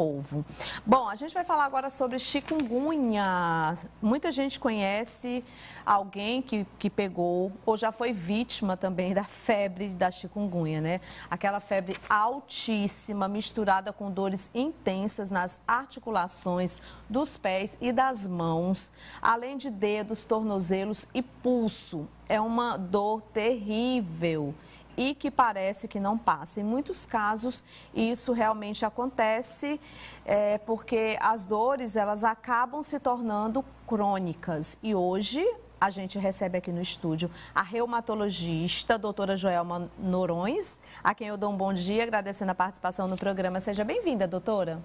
povo. Bom, a gente vai falar agora sobre chikungunya. Muita gente conhece alguém que, que pegou ou já foi vítima também da febre da chikungunya, né? Aquela febre altíssima, misturada com dores intensas nas articulações dos pés e das mãos, além de dedos, tornozelos e pulso. É uma dor terrível e que parece que não passa. Em muitos casos, isso realmente acontece é, porque as dores elas acabam se tornando crônicas. E hoje a gente recebe aqui no estúdio a reumatologista, a doutora Joelma Norões, a quem eu dou um bom dia, agradecendo a participação no programa. Seja bem-vinda, doutora.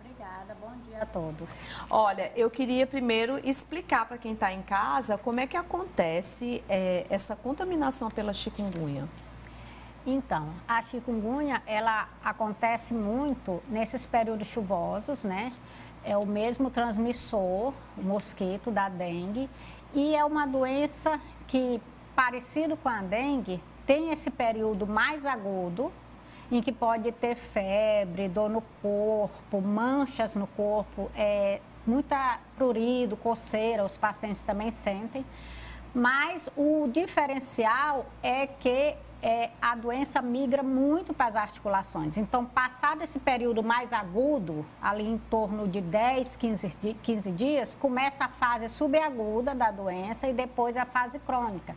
Obrigada, bom dia a todos. Olha, eu queria primeiro explicar para quem está em casa como é que acontece é, essa contaminação pela chikungunya. Então, a chikungunya, ela acontece muito nesses períodos chuvosos, né? É o mesmo transmissor, o mosquito da dengue, e é uma doença que, parecido com a dengue, tem esse período mais agudo, em que pode ter febre, dor no corpo, manchas no corpo, é, muita prurido, coceira, os pacientes também sentem. Mas o diferencial é que é, a doença migra muito para as articulações. Então, passado esse período mais agudo, ali em torno de 10, 15, 15 dias, começa a fase subaguda da doença e depois a fase crônica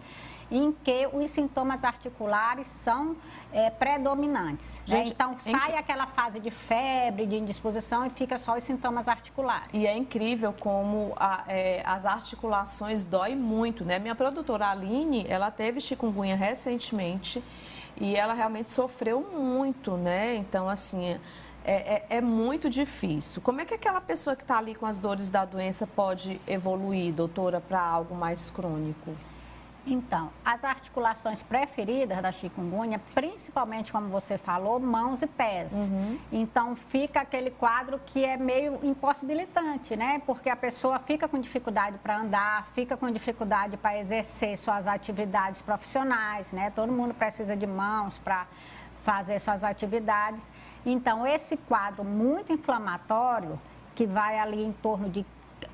em que os sintomas articulares são é, predominantes. Né? Gente, né? Então, sai aquela fase de febre, de indisposição e fica só os sintomas articulares. E é incrível como a, é, as articulações doem muito, né? Minha produtora Aline, ela teve chikungunya recentemente e ela realmente sofreu muito, né? Então, assim... É, é, é, muito difícil. Como é que aquela pessoa que está ali com as dores da doença pode evoluir, doutora, para algo mais crônico? Então, as articulações preferidas da chikungunya, principalmente como você falou, mãos e pés. Uhum. Então, fica aquele quadro que é meio impossibilitante, né? Porque a pessoa fica com dificuldade para andar, fica com dificuldade para exercer suas atividades profissionais, né? Todo mundo precisa de mãos para fazer suas atividades. Então, esse quadro muito inflamatório, que vai ali em torno de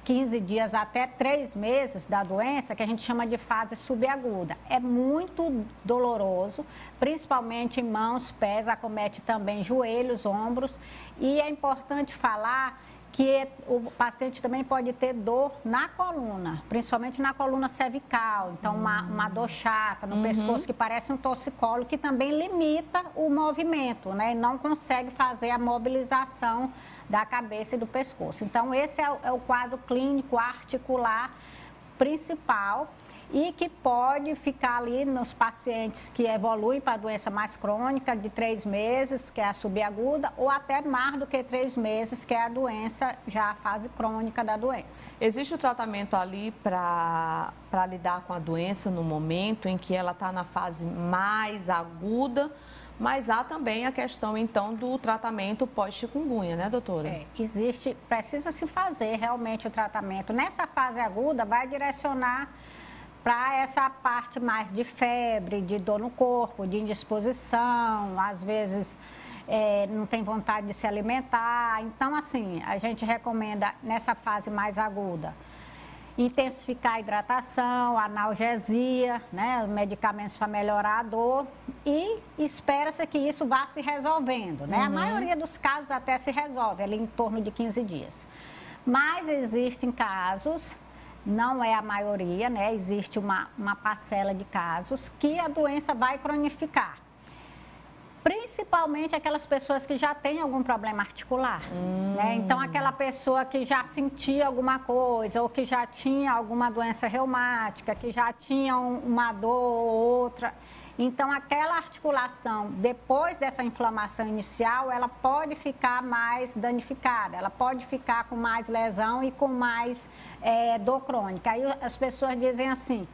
15 dias até 3 meses da doença, que a gente chama de fase subaguda. É muito doloroso, principalmente em mãos, pés, acomete também joelhos, ombros. E é importante falar que o paciente também pode ter dor na coluna, principalmente na coluna cervical. Então, uma, uma dor chata no uhum. pescoço que parece um torcicolo, que também limita o movimento, né? E não consegue fazer a mobilização da cabeça e do pescoço. Então, esse é o, é o quadro clínico articular principal e que pode ficar ali nos pacientes que evoluem para a doença mais crônica, de três meses, que é a subaguda, ou até mais do que três meses, que é a doença, já a fase crônica da doença. Existe o tratamento ali para lidar com a doença no momento em que ela está na fase mais aguda? Mas há também a questão, então, do tratamento pós-chikungunya, né, doutora? É, existe, precisa se fazer realmente o tratamento. Nessa fase aguda, vai direcionar para essa parte mais de febre, de dor no corpo, de indisposição, às vezes é, não tem vontade de se alimentar. Então, assim, a gente recomenda nessa fase mais aguda intensificar a hidratação, analgesia, né, medicamentos para melhorar a dor e espera-se que isso vá se resolvendo, né? Uhum. A maioria dos casos até se resolve ali em torno de 15 dias. Mas existem casos, não é a maioria, né? Existe uma, uma parcela de casos que a doença vai cronificar principalmente aquelas pessoas que já têm algum problema articular. Hum. Né? Então, aquela pessoa que já sentia alguma coisa, ou que já tinha alguma doença reumática, que já tinha uma dor ou outra. Então, aquela articulação, depois dessa inflamação inicial, ela pode ficar mais danificada, ela pode ficar com mais lesão e com mais é, dor crônica. Aí as pessoas dizem assim,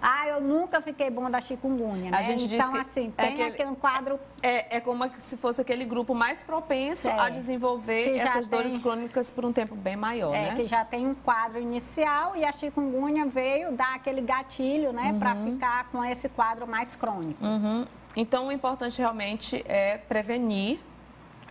ah, eu nunca fiquei bom da chikungunya, né? A gente então, diz assim, é tem aquele, aqui um quadro... É, é como se fosse aquele grupo mais propenso é, a desenvolver essas tem, dores crônicas por um tempo bem maior, é, né? que já tem um quadro inicial e a chikungunya veio dar aquele gatilho, né? Uhum. Para ficar com esse quadro mais crônico. Uhum. Então, o importante realmente é prevenir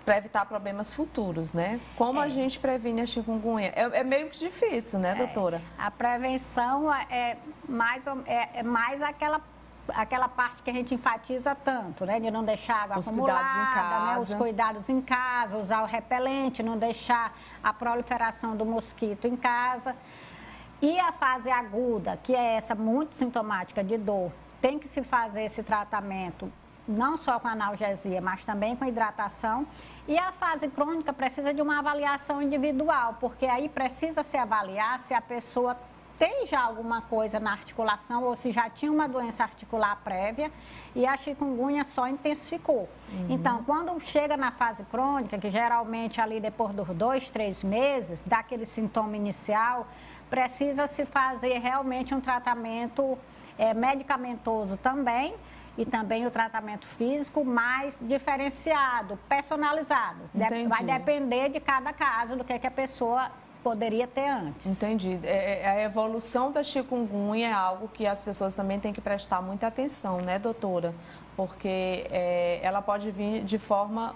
para evitar problemas futuros, né? Como é. a gente previne a chikungunya? É, é, meio que difícil, né, é. doutora? A prevenção é mais, é, é mais aquela aquela parte que a gente enfatiza tanto, né? De não deixar água os acumulada, cuidados em casa. Né? os cuidados em casa, usar o repelente, não deixar a proliferação do mosquito em casa. E a fase aguda, que é essa muito sintomática de dor, tem que se fazer esse tratamento não só com analgesia, mas também com hidratação. E a fase crônica precisa de uma avaliação individual, porque aí precisa se avaliar se a pessoa tem já alguma coisa na articulação ou se já tinha uma doença articular prévia e a chikungunya só intensificou. Uhum. Então, quando chega na fase crônica, que geralmente ali depois dos dois, três meses, daquele sintoma inicial, precisa se fazer realmente um tratamento é, medicamentoso também e também o tratamento físico mais diferenciado, personalizado. Entendi. Vai depender de cada caso, do que, que a pessoa poderia ter antes. Entendi. É, é, a evolução da chikungunya é algo que as pessoas também têm que prestar muita atenção, né, doutora? Porque é, ela pode vir de forma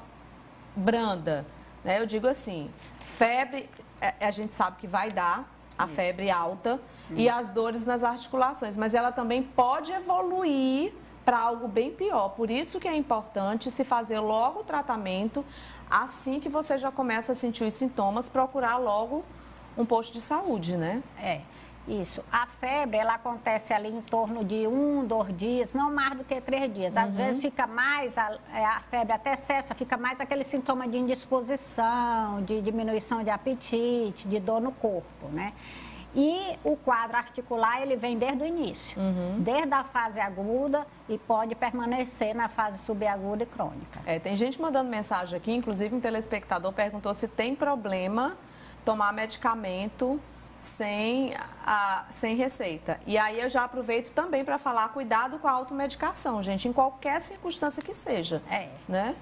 branda. Né? Eu digo assim, febre, é, a gente sabe que vai dar, a Isso. febre alta Isso. e as dores nas articulações, mas ela também pode evoluir para algo bem pior. Por isso que é importante se fazer logo o tratamento, assim que você já começa a sentir os sintomas, procurar logo um posto de saúde, né? É. Isso. A febre, ela acontece ali em torno de um, dois dias, não mais do que três dias. Às uhum. vezes fica mais, a, é, a, febre até cessa, fica mais aquele sintoma de indisposição, de diminuição de apetite, de dor no corpo, né? E o quadro articular, ele vem desde o início, uhum. desde a fase aguda e pode permanecer na fase subaguda e crônica. É, tem gente mandando mensagem aqui, inclusive um telespectador perguntou se tem problema tomar medicamento sem, a, sem receita. E aí eu já aproveito também para falar, cuidado com a automedicação, gente, em qualquer circunstância que seja. É. Né?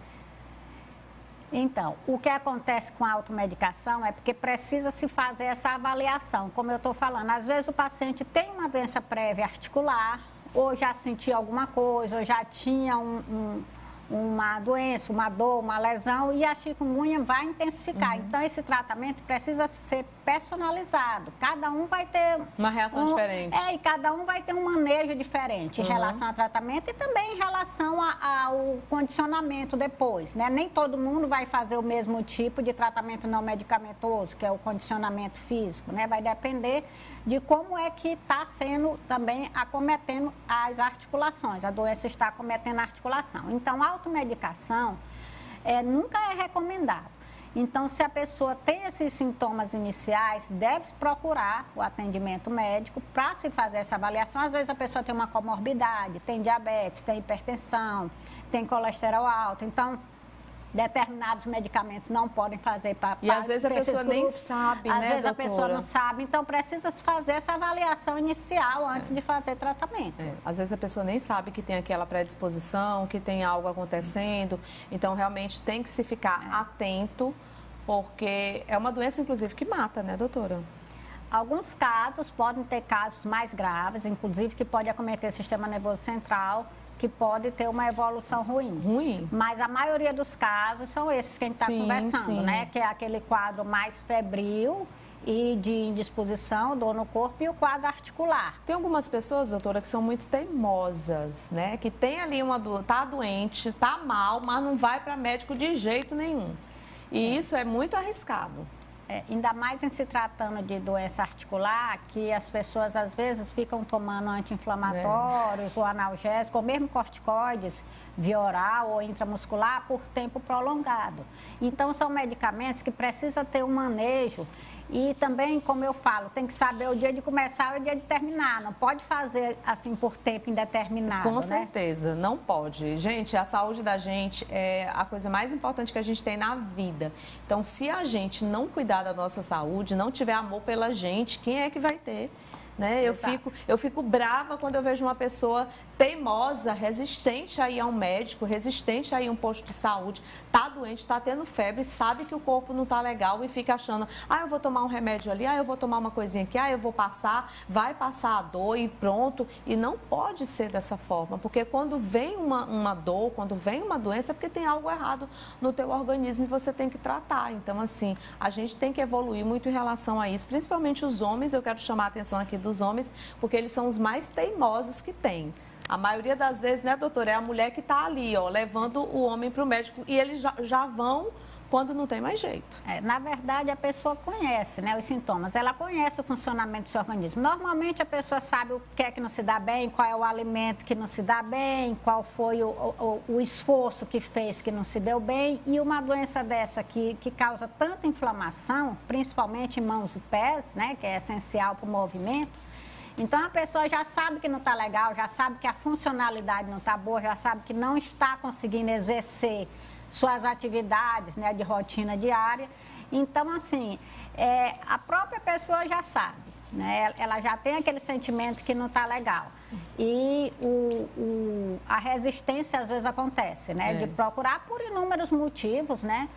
Então, o que acontece com a automedicação é porque precisa se fazer essa avaliação. Como eu estou falando, às vezes o paciente tem uma doença prévia articular, ou já sentiu alguma coisa, ou já tinha um, um uma doença, uma dor, uma lesão e a chikungunya vai intensificar. Uhum. Então, esse tratamento precisa ser personalizado. Cada um vai ter... Uma reação um, diferente. É, e cada um vai ter um manejo diferente uhum. em relação ao tratamento e também em relação ao condicionamento depois, né? Nem todo mundo vai fazer o mesmo tipo de tratamento não medicamentoso, que é o condicionamento físico, né? Vai depender de como é que está sendo também acometendo as articulações, a doença está acometendo a articulação. Então, a automedicação é, nunca é recomendado. Então, se a pessoa tem esses sintomas iniciais, deve procurar o atendimento médico para se fazer essa avaliação. Às vezes a pessoa tem uma comorbidade, tem diabetes, tem hipertensão, tem colesterol alto. Então, determinados medicamentos não podem fazer para E às vezes a pessoa grupos. nem sabe, às né, vezes doutora? a pessoa não sabe, então precisa se fazer essa avaliação inicial antes é. de fazer tratamento. É. Às vezes a pessoa nem sabe que tem aquela predisposição, que tem algo acontecendo, então realmente tem que se ficar é. atento, porque é uma doença, inclusive, que mata, né, doutora? Alguns casos podem ter casos mais graves, inclusive que pode acometer o sistema nervoso central, que pode ter uma evolução ruim. Ruim. Mas a maioria dos casos são esses que a gente está conversando, sim. né? Que é aquele quadro mais febril e de indisposição, dor no corpo e o quadro articular. Tem algumas pessoas, doutora, que são muito teimosas, né? Que tem ali uma do... tá doente, tá mal, mas não vai para médico de jeito nenhum. E é. isso é muito arriscado. É, ainda mais em se tratando de doença articular, que as pessoas às vezes ficam tomando anti-inflamatórios é. ou analgésicos, ou mesmo corticoides, via oral ou intramuscular, por tempo prolongado. Então, são medicamentos que precisam ter um manejo e também, como eu falo, tem que saber o dia de começar e o dia de terminar. Não pode fazer assim por tempo indeterminado. Com né? certeza, não pode. Gente, a saúde da gente é a coisa mais importante que a gente tem na vida. Então, se a gente não cuidar da nossa saúde, não tiver amor pela gente, quem é que vai ter? Né? Eu, fico, eu fico brava quando eu vejo uma pessoa teimosa, resistente a ir a um médico, resistente a ir a um posto de saúde, tá doente, tá tendo febre, sabe que o corpo não tá legal e fica achando, ah, eu vou tomar um remédio ali, ah, eu vou tomar uma coisinha aqui, ah, eu vou passar, vai passar a dor e pronto. E não pode ser dessa forma, porque quando vem uma, uma dor, quando vem uma doença, é porque tem algo errado no teu organismo e você tem que tratar. Então, assim, a gente tem que evoluir muito em relação a isso, principalmente os homens, eu quero chamar a atenção aqui dos homens, porque eles são os mais teimosos que tem. A maioria das vezes, né, doutora, é a mulher que está ali, ó, levando o homem para o médico e eles já, já vão quando não tem mais jeito. É, na verdade, a pessoa conhece né, os sintomas, ela conhece o funcionamento do seu organismo. Normalmente, a pessoa sabe o que é que não se dá bem, qual é o alimento que não se dá bem, qual foi o, o, o esforço que fez que não se deu bem. E uma doença dessa que, que causa tanta inflamação, principalmente em mãos e pés, né, que é essencial para o movimento, então a pessoa já sabe que não está legal, já sabe que a funcionalidade não está boa, já sabe que não está conseguindo exercer suas atividades né, de rotina diária. Então, assim, é, a própria pessoa já sabe, né? ela já tem aquele sentimento que não está legal. E o, o, a resistência às vezes acontece, né? É. De procurar por inúmeros motivos, né?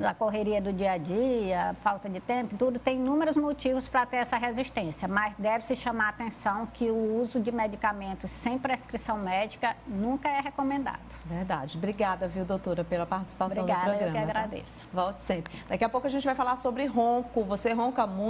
Da correria do dia a dia, falta de tempo, tudo, tem inúmeros motivos para ter essa resistência, mas deve-se chamar a atenção que o uso de medicamentos sem prescrição médica nunca é recomendado. Verdade. Obrigada, viu, doutora, pela participação Obrigada, no programa. Eu que tá? agradeço. Tá? Volte sempre. Daqui a pouco a gente vai falar sobre ronco. Você ronca muito.